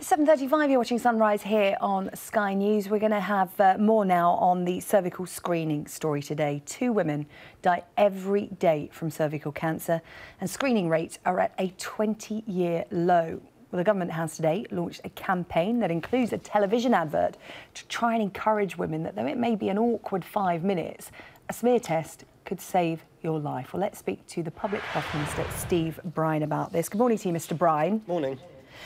7.35, you're watching Sunrise here on Sky News. We're going to have uh, more now on the cervical screening story today. Two women die every day from cervical cancer and screening rates are at a 20-year low. Well, the government has today launched a campaign that includes a television advert to try and encourage women that though it may be an awkward five minutes, a smear test could save your life. Well, let's speak to the Public Health Minister, Steve Brine, about this. Good morning to you, Mr Brine. Morning.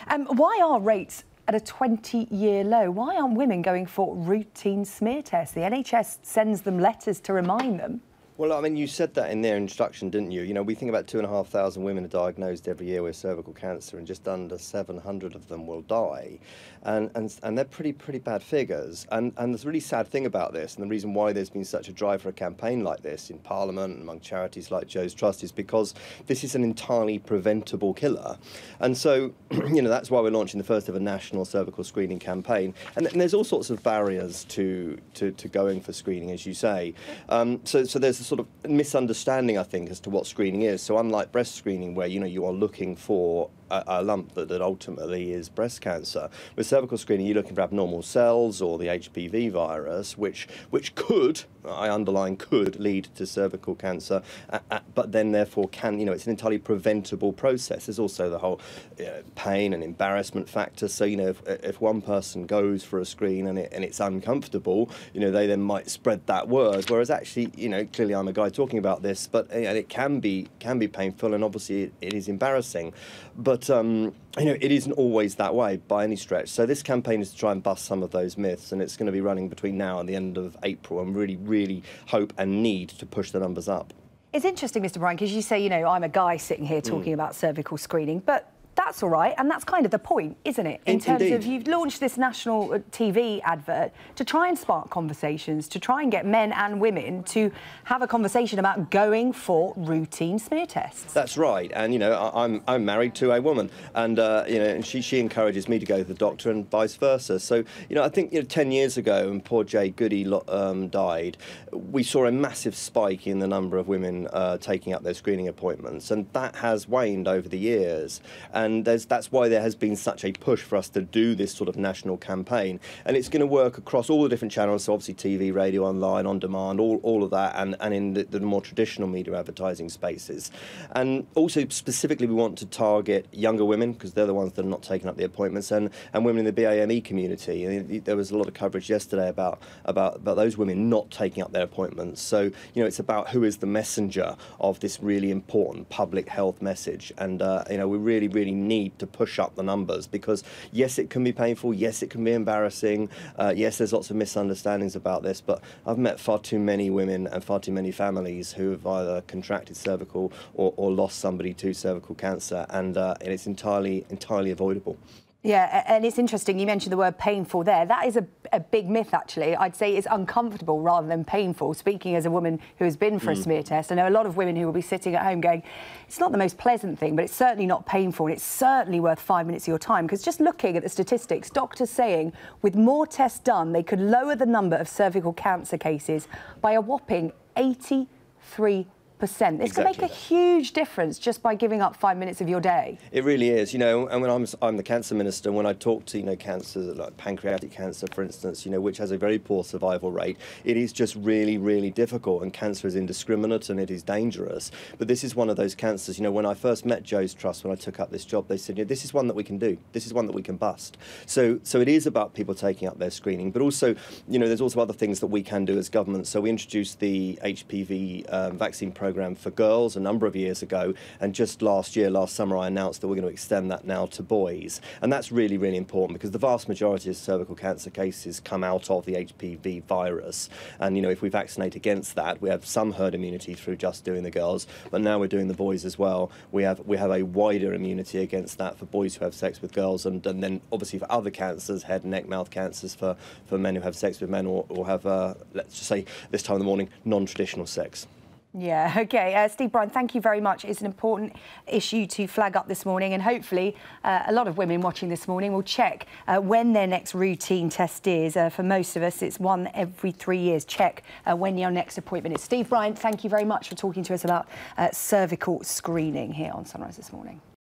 Um, why are rates at a 20-year low? Why aren't women going for routine smear tests? The NHS sends them letters to remind them. Well, I mean, you said that in their introduction, didn't you? You know, we think about two and a half thousand women are diagnosed every year with cervical cancer, and just under 700 of them will die, and and and they're pretty pretty bad figures. And and the really sad thing about this, and the reason why there's been such a drive for a campaign like this in Parliament and among charities like Jo's Trust is because this is an entirely preventable killer, and so you know that's why we're launching the first ever national cervical screening campaign. And, and there's all sorts of barriers to to, to going for screening, as you say. Um, so so there's sort of misunderstanding, I think, as to what screening is. So unlike breast screening, where you know you are looking for a, a lump that, that ultimately is breast cancer. With cervical screening, you're looking for abnormal cells or the HPV virus, which which could, I underline could, lead to cervical cancer, uh, uh, but then therefore can, you know, it's an entirely preventable process. There's also the whole uh, pain and embarrassment factor. So, you know, if, if one person goes for a screen and, it, and it's uncomfortable, you know, they then might spread that word. Whereas actually, you know, clearly I'm a guy talking about this, but and it can be can be painful and obviously it, it is embarrassing. But but um, you know, it isn't always that way by any stretch. So this campaign is to try and bust some of those myths, and it's going to be running between now and the end of April. And really, really hope and need to push the numbers up. It's interesting, Mr. Brine, because you say, you know, I'm a guy sitting here talking mm. about cervical screening, but that's all right, and that's kind of the point, isn't it? In, In terms indeed. of you've launched this national uh, TV advert to try and spark conversations, to try and get men and women to have a conversation about going for routine smear tests. That's right, and you know I'm I'm married to a woman, and uh, you know and she she encourages me to go to the doctor and vice versa. So you know I think you know ten years ago when poor Jade Goody um, died, we saw a massive spike in the number of women uh, taking up their screening appointments, and that has waned over the years. And and that's why there has been such a push for us to do this sort of national campaign. And it's going to work across all the different channels, so obviously TV, radio, online, on demand, all, all of that, and, and in the, the more traditional media advertising spaces. And also, specifically, we want to target younger women because they're the ones that are not taking up the appointments, and, and women in the BAME community. And there was a lot of coverage yesterday about, about, about those women not taking up their appointments. So, you know, it's about who is the messenger of this really important public health message. And, uh, you know, we really, really really need to push up the numbers because yes, it can be painful, yes, it can be embarrassing, uh, yes, there's lots of misunderstandings about this, but I've met far too many women and far too many families who have either contracted cervical or, or lost somebody to cervical cancer, and, uh, and it's entirely entirely avoidable. Yeah, and it's interesting, you mentioned the word painful there. That is a, a, big myth, actually. I'd say it's uncomfortable rather than painful. Speaking as a woman who has been for mm. a smear test, I know a lot of women who will be sitting at home going, it's not the most pleasant thing, but it's certainly not painful, and it's certainly worth five minutes of your time. Because just looking at the statistics, doctors saying with more tests done, they could lower the number of cervical cancer cases by a whopping 83 percent. This exactly can make a huge difference just by giving up five minutes of your day. It really is, you know. And when I'm I'm the cancer minister, when I talk to you know cancers like pancreatic cancer, for instance, you know, which has a very poor survival rate, it is just really really difficult. And cancer is indiscriminate and it is dangerous. But this is one of those cancers. You know, when I first met Jo's Trust, when I took up this job, they said, you know, this is one that we can do. This is one that we can bust. So so it is about people taking up their screening, but also, you know, there's also other things that we can do as government. So we introduced the HPV um, vaccine program program for girls a number of years ago, and just last year, last summer, I announced that we're going to extend that now to boys. And that's really, really important because the vast majority of cervical cancer cases come out of the HPV virus. And, you know, if we vaccinate against that, we have some herd immunity through just doing the girls, but now we're doing the boys as well. We have, we have a wider immunity against that for boys who have sex with girls, and, and then obviously for other cancers, head, neck, mouth cancers for, for men who have sex with men or, or have, uh, let's just say, this time of the morning, non traditional sex. Yeah, OK. Uh, Steve Brine, thank you very much. It's an important issue to flag up this morning, and hopefully uh, a lot of women watching this morning will check uh, when their next routine test is. Uh, for most of us, it's one every three years. Check uh, when your next appointment is. Steve Brine, thank you very much for talking to us about uh, cervical screening here on Sunrise this morning.